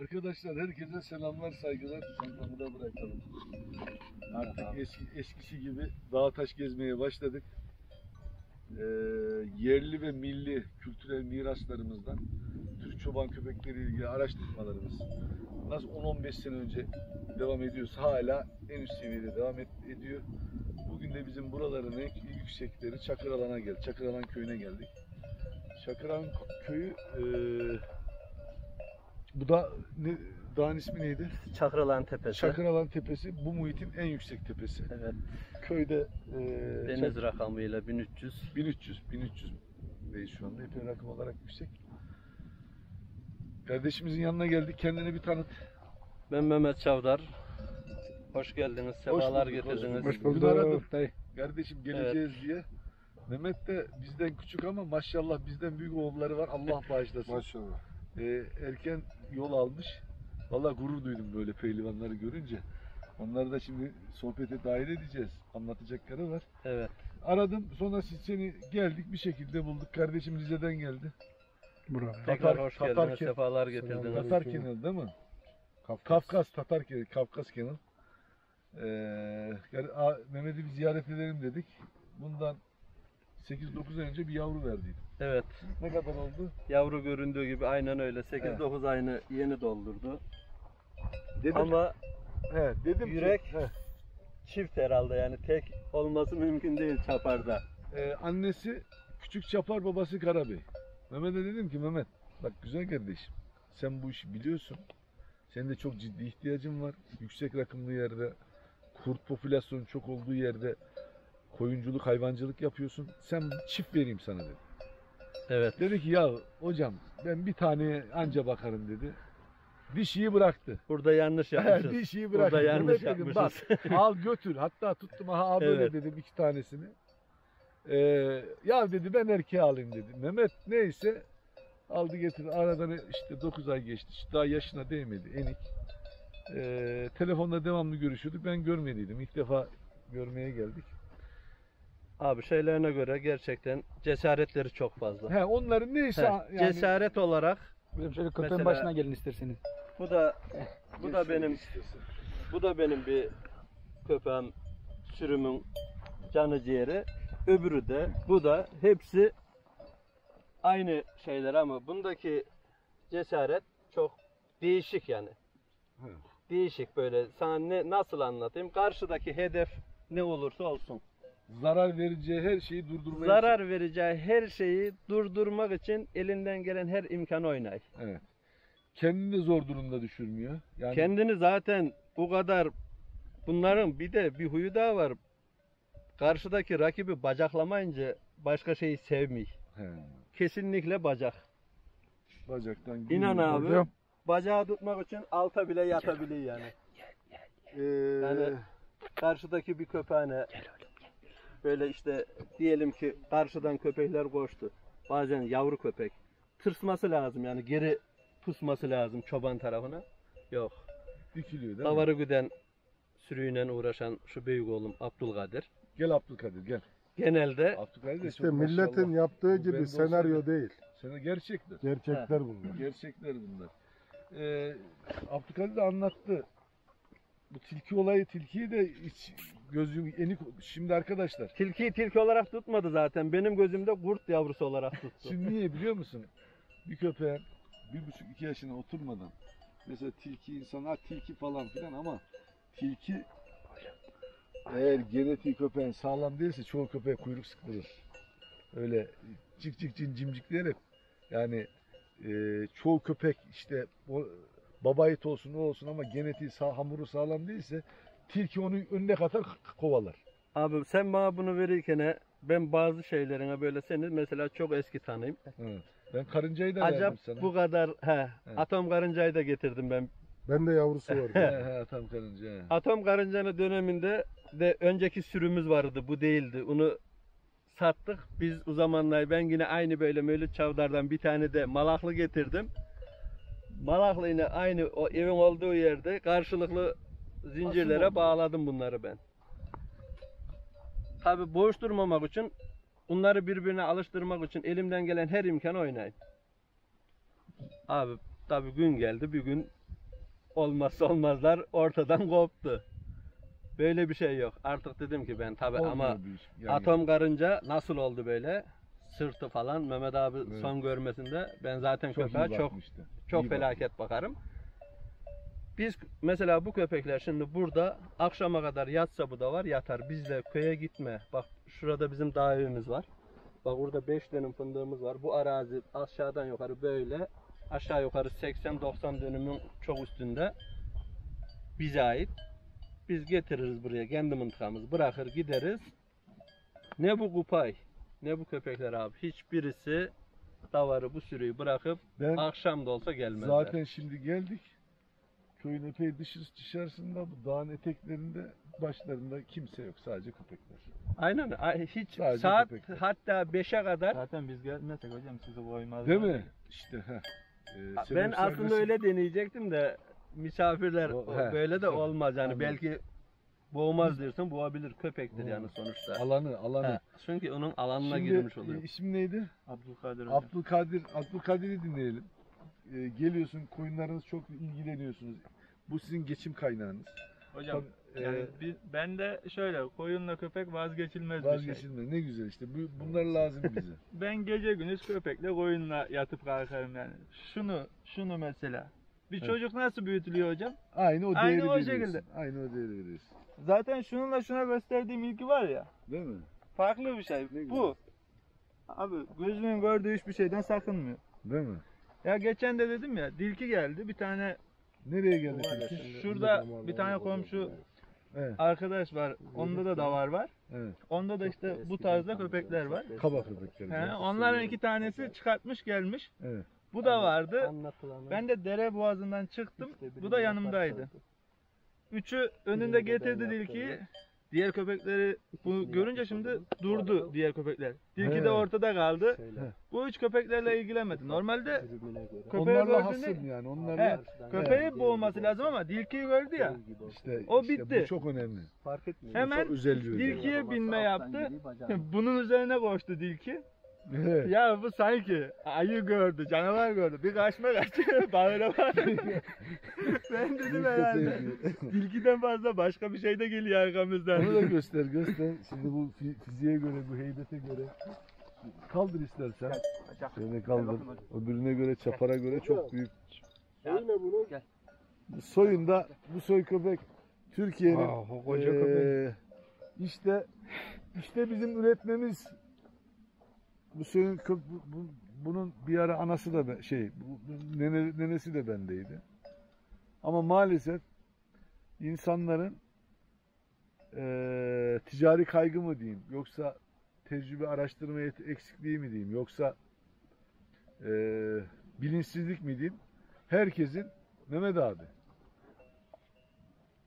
Arkadaşlar herkese selamlar, saygılar. Çantamı da bırakalım. Artık eski, eskisi gibi dağ taş gezmeye başladık. Ee, yerli ve milli kültürel miraslarımızdan Türk çoban köpekleri ilgili araştırmalarımız nasıl 10-15 sene önce devam ediyorsa hala en üst seviyede devam et- ediyor. Bugün de bizim buraların en yüksekleri Çakıralan'a geldik. Çakıralan köyüne geldik. Çakıralan köyü eee bu da ne, dağın ismi neydi? Çakralan Tepesi. Çakıralan Tepesi bu muhitin en yüksek tepesi. Evet. Köyde eee Deniz rakamıyla 1300. 1300 1300 değil şu anda epey rakım olarak yüksek. Kardeşimizin yanına geldik. Kendini bir tanıt. Ben Mehmet Çavdar. Hoş geldiniz. Sefalar bulduk, hoş getirdiniz. bulduk. Bugün aradım. Kardeşim geleceğiz diye. Mehmet de bizden küçük ama maşallah bizden büyük oğulları var. Allah bağışlasın. Maşallah. Ee, erken yol almış. Vallahi gurur duydum böyle pehlivanları görünce. Onları da şimdi sohbete dahil edeceğiz. Anlatacakları var. Evet. Aradım. Sonra siz seni geldik bir şekilde bulduk. Kardeşim Rize'den geldi. Buraya. Tekrar hoş Tatar- geldiniz. Sefalar getirdiniz. Tatar. Kennel değil mi? Kafkas. Kafkas, Tatar Kennel, Kafkas Kennel. Ee, yani, Mehmet'i bir ziyaret edelim dedik. Bundan 8-9 ay önce bir yavru verdiydim. Evet. Ne kadar oldu? Yavru göründüğü gibi aynen öyle. 8-9 ayını yeni doldurdu. Dedim, Ama he, dedim ki- Yürek- he, çift herhalde yani tek olması mümkün değil çaparda. Ee, annesi küçük çapar babası Karabey. Mehmet'e dedim ki Mehmet bak güzel kardeşim sen bu işi biliyorsun. Senin de çok ciddi ihtiyacın var. Yüksek rakımlı yerde kurt popülasyonu çok olduğu yerde koyunculuk, hayvancılık yapıyorsun. Sen çift vereyim sana dedi. Evet. Dedi ki ya hocam ben bir tane anca bakarım dedi. Dişiyi bıraktı. Burada yanlış yapmışız. Dişiyi bıraktı. Burada yanlış dedim, yapmışız. Bak al götür. Hatta tuttum aha böyle Evet. dedim iki tanesini. Ee, ya dedi ben erkeği alayım dedi. Mehmet neyse aldı getirdi. Aradan işte 9 ay geçti. İşte daha yaşına değmedi enik. Ee, telefonda devamlı görüşüyorduk. Ben görmediydim. İlk defa görmeye geldik. Abi şeylerine göre gerçekten cesaretleri çok fazla. He onların neyse Heh, yani Cesaret olarak Hocam şöyle köpeğin Mesela- başına gelin isterseniz. bu da bu da benim. Bu da benim bir köpeğim, sürümün canı ciğeri. Öbürü de, bu da hepsi aynı şeyler ama bundaki cesaret çok değişik yani. Değişik böyle. Sana ne nasıl anlatayım? Karşıdaki hedef ne olursa olsun. Zarar vereceği her şeyi durdurmaya Zarar vereceği her şeyi durdurmak için elinden gelen her imkanı oynay. Evet. Kendini zor durumda düşürmüyor. Yani Kendini zaten bu kadar bunların bir de bir huyu daha var. Karşıdaki rakibi bacaklamayınca başka şeyi sevmiyor. He, Kesinlikle bacak. bacaktan İnan giriyor. abi. Hocam. Bacağı tutmak için alta bile yatabiliyor yani. Ee, Yani karşıdaki bir köpeğine böyle işte diyelim ki karşıdan köpekler koştu. Bazen yavru köpek. Tırsması lazım yani geri pusması lazım çoban tarafına. Yok. dikiliyor değil mi? Davarı güden sürüyle uğraşan şu büyük oğlum Abdülkadir. Gel Abdülkadir gel. Genelde Abdülkadir de İşte milletin maşallah. yaptığı Bu gibi senaryo değil. Sana gerçekler. Gerçekler bunlar. Gerçekler bunlar. Ee, Abdülkadir de anlattı. Bu tilki olayı tilkiyi de hiç gözüm enik şimdi arkadaşlar. tilkiyi tilki olarak tutmadı zaten. Benim gözümde kurt yavrusu olarak tuttu. Şimdi niye biliyor musun? Bir köpeğin bir buçuk iki yaşına oturmadan mesela tilki insan ha tilki falan filan ama tilki eğer genetiği köpeğin sağlam değilse çoğu köpeğe kuyruk sıktırır. Öyle cik cik cin cimcikleyerek yani e, çoğu köpek işte o baba it olsun o olsun ama genetiği sağ, hamuru sağlam değilse tilki onu önüne katar kovalar. Abi sen bana bunu verirken ben bazı şeylerine böyle seni mesela çok eski tanıyım. Evet. Ben karıncayı da Acaba verdim sana. bu kadar he, Evet. atom karıncayı da getirdim ben. Ben de yavrusu var. He he tam karınca. he. Atom karıncanın döneminde de önceki sürümüz vardı. Bu değildi. Onu sattık. Biz o zamanlar ben yine aynı böyle Mevlüt Çavdar'dan bir tane de malaklı getirdim. Malaklı yine aynı o evin olduğu yerde karşılıklı zincirlere bağladım bunları ben. Tabi boş durmamak için bunları birbirine alıştırmak için elimden gelen her imkanı oynayın. Abi tabi gün geldi bir gün olmazsa olmazlar ortadan koptu. Böyle bir şey yok. Artık dedim ki ben tabi ama Olmuyor. Yani atom karınca nasıl oldu böyle? Sırtı falan Mehmet abi Evet. son görmesinde ben zaten çok köpeğe çok bakmıştı. çok İyi felaket bakarım. Biz mesela bu köpekler şimdi burada akşama kadar yatsa bu da var yatar. Biz de köye gitme. Bak şurada bizim dağ evimiz var. Bak burada 5 dönüm fındığımız var. Bu arazi aşağıdan yukarı böyle aşağı yukarı 80-90 dönümün çok üstünde bize ait. Biz getiririz buraya kendi mıntıkamızı bırakır gideriz. Ne bu kupay ne bu köpekler abi hiçbirisi davarı bu sürüyü bırakıp Ben akşam da olsa gelmezler. zaten şimdi geldik. Köyün epey dış, dışarısında bu dağın eteklerinde başlarında kimse yok. Sadece köpekler. Aynen. ay- Hiç Sadece saat köpekler. hatta 5'e kadar Zaten biz gelmesek hocam sizi koymaz. Değil mi? İşte heh. Ee, ben aslında saygısı- öyle deneyecektim de misafirler O- he, böyle de tabii. olmaz yani Anladım. belki boğmaz diyorsun boğabilir köpektir yani Boğmaz. sonuçta. alanı alanı. He, çünkü onun alanına Şimdi, girmiş oluyor. e, isim neydi? Abdülkadir hocam. Abdülkadir. Abdülkadir'i dinleyelim. Ee, geliyorsun koyunlarınız çok ilgileniyorsunuz. Bu sizin geçim kaynağınız. hocam Tabii, yani e, biz, ben de şöyle koyunla köpek vazgeçilmez bir şey. vazgeçilmez. Ne güzel işte. Bu, bunlar lazım bize. Ben gece gündüz köpekle koyunla yatıp kalkarım yani. Şunu şunu mesela. Bir Evet. çocuk nasıl büyütülüyor hocam? Aynı o değeri Aynı o veriyorsun. şekilde. Aynı o değeri veriyorsun. Zaten şununla şuna gösterdiğim ilgi var ya. Değil mi? Farklı bir şey. Ne Bu. Abi gözünün gördüğü hiçbir şeyden sakınmıyor. Değil mi? Ya geçen de dedim ya dilki geldi bir tane Nereye peki? şimdi. şurada bir tane komşu Evet. arkadaş var. Onda da davar var. Evet. Onda da işte bu tarzda köpekler var. Kaba köpekleri. He, onların iki tanesi çıkartmış gelmiş. Evet. Bu da vardı. Ben de dere boğazından çıktım. Bu da yanımdaydı. Üçü önünde getirdi dilkiyi. Diğer köpekleri bu İkisini görünce şimdi durdu diğer köpekler. Dilki He. de ortada kaldı. Şöyle. Bu üç köpeklerle ilgilenmedi. Normalde tribüne göre. Köpeği Onlarla gördüğünde- hasım yani. Onlarla He, köpeği boğması lazım ama dilkiyi gördü ya. işte, O işte bitti. bu çok önemli. Fark etmiyor. Hemen Çok özel bir özellik. dilkiye binme yaptı. Bunun üzerine koştu dilki. Evet. Ya bu sanki ayı gördü, canavar gördü. Bir kaçma kaçtı. Bağıra var. ben dedim herhalde. Dilkiden fazla başka bir şey de geliyor arkamızdan. Onu da göster göster. Şimdi bu fi- fiziğe göre, bu heybete göre. Kaldır istersen. Şöyle kaldır. Öbürüne göre, çapara göre çok büyük. Eğme bunu. Gel. Soyunda bu soy köpek Türkiye'nin eee, köpek. işte işte bizim üretmemiz bu soyun kö- bu- bu- bunun bir ara anası da be- şey bu, nene, nenesi de bendeydi. Ama maalesef insanların eee, ticari kaygı mı diyeyim yoksa tecrübe araştırma eksikliği mi diyeyim yoksa eee, bilinçsizlik mi diyeyim herkesin Mehmet abi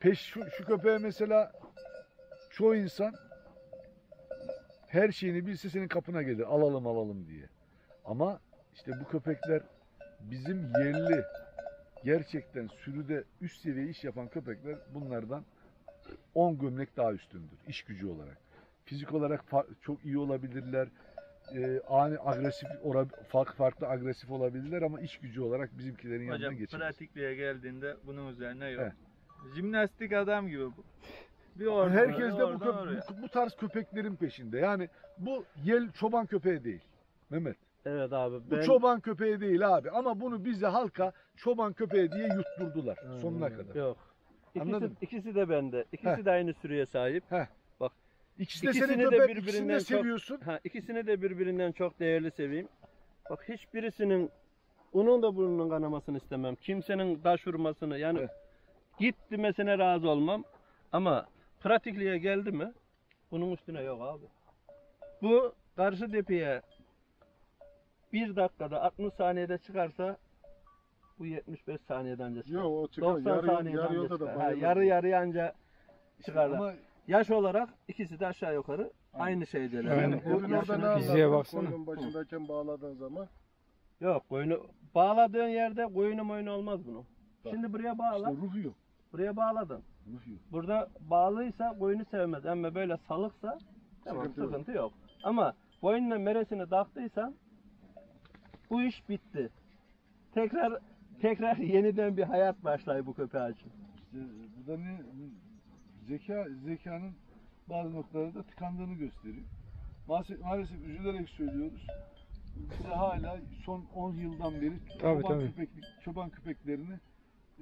peş şu, şu köpeğe mesela çoğu insan her şeyini bilse senin kapına gelir alalım alalım diye. Ama işte bu köpekler bizim yerli gerçekten sürüde üst seviye iş yapan köpekler bunlardan 10 gömlek daha üstündür iş gücü olarak. Fizik olarak çok iyi olabilirler. Ee, ani agresif farklı farklı agresif olabilirler ama iş gücü olarak bizimkilerin Hocam geçemez. pratikliğe geldiğinde bunun üzerine yok. He. Jimnastik adam gibi bu. Bir oradan Herkes de bu, köp- oraya. bu, bu tarz köpeklerin peşinde. Yani bu yel çoban köpeği değil. Mehmet. Evet abi. Bu Ben, çoban köpeği değil abi. Ama bunu bize halka çoban köpeği diye yutturdular sonuna kadar. Yok. İkisi, Anladım. ikisi de bende. İkisi de aynı sürüye sahip. İkisi de İkisini senin de köpek, ikisini birbirinden de çok- seviyorsun. Ha, ikisini de birbirinden çok değerli seveyim. Bak hiçbirisinin onun da burnunun kanamasını istemem. Kimsenin taş vurmasını yani Evet. gitti mesela razı olmam. Ama pratikliğe geldi mi bunun üstüne yok abi. Bu karşı tepeye bir dakikada 60 saniyede çıkarsa bu 75 saniyeden önce çıkar. Yok o çıkar. 90 Yarı, yol, saniyeden yarı da çıkar. Ha, yarı yarı anca çıkarlar. Ama Yaş olarak ikisi de aşağı yukarı aynı şeydeler. Yani bu Evin orada ne Fiziğe baksana. Koyunun başındayken bağladığın zaman. Yok koyunu bağladığın yerde koyunu moyunu olmaz bunun. Şimdi buraya bağla. işte ruhu yok. Buraya bağladın. Burada bağlıysa koyunu sevmez. Ama böyle salıksa tamam Sıkıntı sıkıntı, yok. yok. Ama boynuna meresini taktıysan bu iş bitti. Tekrar tekrar yeniden bir hayat başlıyor bu köpeğe için. İşte bu da ne? Zeka, zekanın bazı noktalarda tıkandığını gösteriyor. Maalesef, maalesef üzülerek söylüyoruz. Bize hala son 10 yıldan beri Tabii, çoban, tabii. Köpeklik, çoban köpeklerini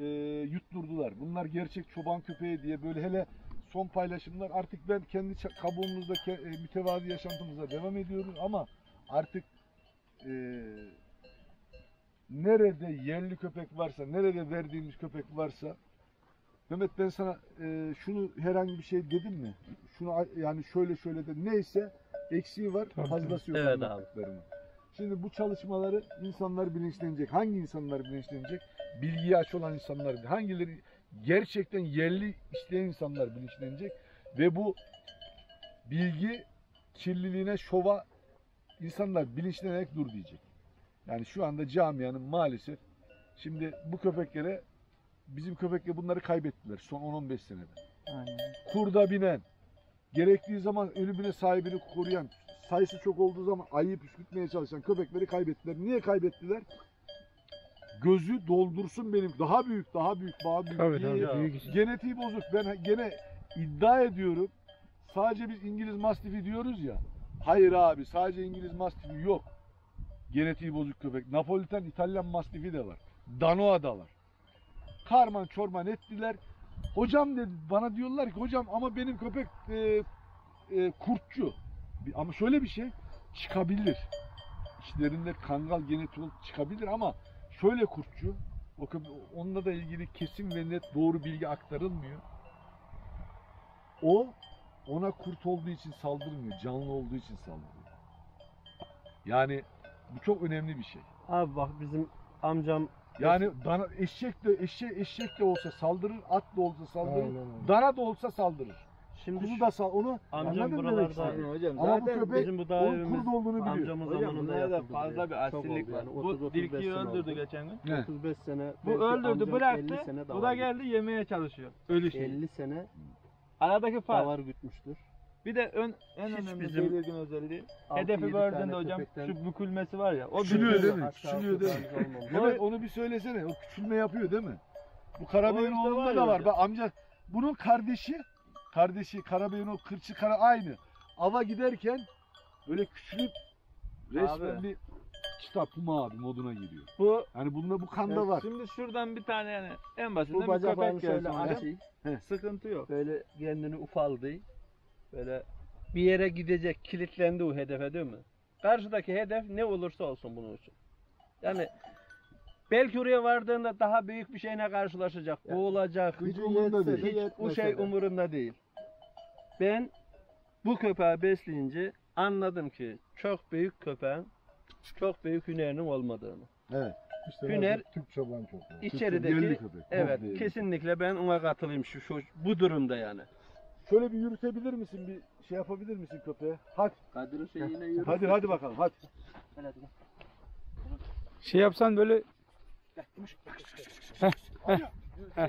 e, yutturdular. Bunlar gerçek çoban köpeği diye böyle hele son paylaşımlar artık ben kendi kabuğumuzda ke- e, mütevazi yaşantımıza devam ediyoruz ama artık e, nerede yerli köpek varsa, nerede verdiğimiz köpek varsa Mehmet ben sana e, şunu herhangi bir şey dedim mi? Şunu yani şöyle şöyle de neyse eksiği var, Tabii, fazlası yok Evet abi. anlattıklarımın. Şimdi bu çalışmaları insanlar bilinçlenecek. Hangi insanlar bilinçlenecek? Bilgiye aç olan insanlar. Hangileri gerçekten yerli isteyen insanlar bilinçlenecek ve bu bilgi kirliliğine, şova insanlar bilinçlenerek dur diyecek. Yani şu anda camianın maalesef şimdi bu köpeklere bizim köpekle bunları kaybettiler son 10-15 senede. Kurda binen, gerektiği zaman ölümüne sahibini koruyan, sayısı çok olduğu zaman ayı püskürtmeye çalışan köpekleri kaybettiler. Niye kaybettiler? Gözü doldursun benim. Daha büyük, daha büyük, daha büyük Tabii diye tabii. Büyük genetiği bozuk. Ben gene iddia ediyorum. Sadece biz İngiliz Mastifi diyoruz ya. Hayır abi sadece İngiliz Mastifi yok. Genetiği bozuk köpek. Napoliten İtalyan Mastifi de var. Danoa da var. Karman çorman ettiler. Hocam dedi bana diyorlar ki hocam ama benim köpek e, e, kurtçu. Ama şöyle bir şey çıkabilir. İçlerinde kangal genetiği olup çıkabilir ama şöyle kurtçu. Onunla da ilgili kesin ve net doğru bilgi aktarılmıyor. O ona kurt olduğu için saldırmıyor. Canlı olduğu için saldırıyor. Yani bu çok önemli bir şey. Abi bak bizim amcam Yani dana, eşek de eşek, eşek de olsa saldırır, at da olsa saldırır, Aynen dana da olsa saldırır. Şimdi Kuzu da sal onu amcam anladın mı buralarda istediğimi? hocam. Ama bu zaten köpek bizim bu onun dairemiz kurt olduğunu biliyor. amcamın Hocam zamanında bunlarda yapıldı. fazla bir Çok asillik oldu var. yani, Bu 30-35 dilkiyi sene öldürdü geçen gün. Ne? 35 sene. Bu belki öldürdü amcam bıraktı. 50 sene Bu da davar geldi yemeye çalışıyor. Ölü şey. 50 sene Aradaki fark. davar gütmüş,tür Bir de ön, en Hiç önemli bizim belirgin özelliği. Altı, Hedefi yedi gördüğünde hocam köpekten- şu bükülmesi var ya. O Küçülüyor bükülüyor. değil mi? Aşağı Küçülüyor değil mi? yukarı olmamış. Mehmet onu bir söylesene. O küçülme yapıyor değil mi? Bu Karabey'in O işte oğlunda da var. hocam. Bak amca bunun kardeşi kardeşi Karabey'in o kırçı kara aynı. Ava giderken böyle küçülüp resmen Abi. bir kitap puma abi moduna giriyor. Bu Yani bunda bu kanda Evet, var. Şimdi şuradan bir tane yani en basitinden Bu bir bacaklarını köpek şöyle gelsin hocam. açayım. Sıkıntı yok. Böyle kendini ufaldı. Böyle bir yere gidecek, kilitlendi o hedefe değil mi? Karşıdaki hedef ne olursa olsun bunun için. Yani belki oraya vardığında daha büyük bir şeyle karşılaşacak, boğulacak. Hiç umurunda değil. Hiç yetmese şey de. umurunda değil. Ben bu köpeği besleyince anladım ki çok büyük köpeğin çok büyük hünerinin olmadığını. Evet. İşte Hüner- Türk çoban köpeği. İçerideki köpek. evet Komple kesinlikle ben ona katılayım şu, şu bu durumda yani. Şöyle bir yürütebilir misin? Bir şey yapabilir misin köpeğe? Hadi. Kadir'in şeyine yürü. Hadi hadi bakalım. Hadi. Şey yapsan böyle Heh, heh,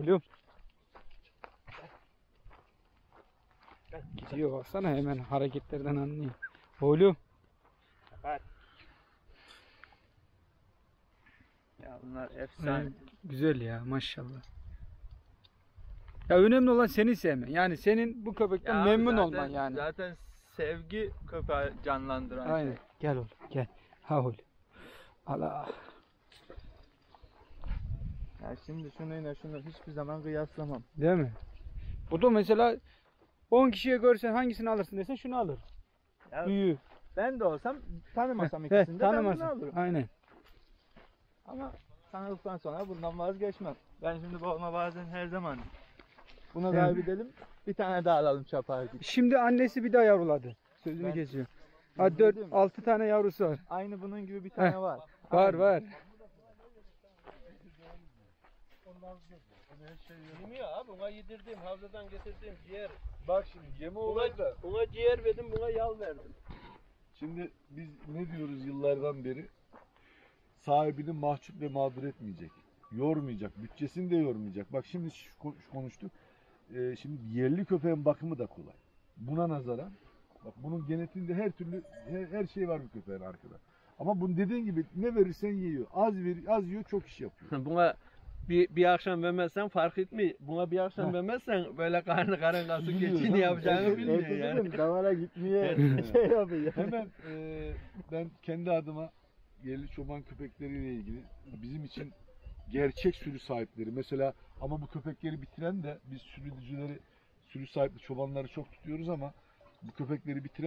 Oğlum. Gidiyor baksana hemen hareketlerden anlıyor. Oğlum. Ya bunlar efsane. Evet, güzel ya maşallah. Ya önemli olan seni sevmen. Yani senin bu köpekten Ya memnun zaten- olman yani. Zaten sevgi köpeği canlandıran Aynen. şey. Gel oğlum gel. Ha oğlum. Allah. Ya şimdi şununla şunu hiçbir zaman kıyaslamam. Değil mi? Bu da mesela 10 kişiye görsen hangisini alırsın desen şunu alır. Ya Büyüğü. ben de olsam tanımasam ikisini de ben bunu alırım. Aynen. Ama tanıdıktan sonra bundan vazgeçmem. Ben şimdi babama bazen her zaman buna Evet. kaybedelim bir tane daha alalım çapar gibi. Şimdi annesi bir daha yavruladı. Sözünü Ben- kesiyor. Ha 4 Üzüldüm. 6 tane yavrusu var. Aynı bunun gibi bir tane Heh, var. Var Aynı. var. Yemiyor abi ona yedirdiğim havzadan getirdiğim ciğer. Bak şimdi yeme olayı da. ona ciğer verdim buna yal verdim. Şimdi biz ne diyoruz yıllardan beri? Sahibini mahcup ve mağdur etmeyecek. Yormayacak. Bütçesini de yormayacak. Bak şimdi konuştuk. e, şimdi yerli köpeğin bakımı da kolay. Buna nazaran bak bunun genetiğinde her türlü her, her şey var bu köpeğin arkada. Ama bunu dediğin gibi ne verirsen yiyor. Az ver, az yiyor, çok iş yapıyor. Buna bir, bir akşam vermezsen fark etmiyor. Buna bir akşam vermezsen böyle karnı karın kası geçini yapacağını bilmiyor yani. davara gitmeye şey yapıyor. Hemen e, ben kendi adıma yerli çoban köpekleriyle ilgili bizim için gerçek sürü sahipleri mesela ama bu köpekleri bitiren de biz sürücüleri sürü sahipli çobanları çok tutuyoruz ama bu köpekleri bitiren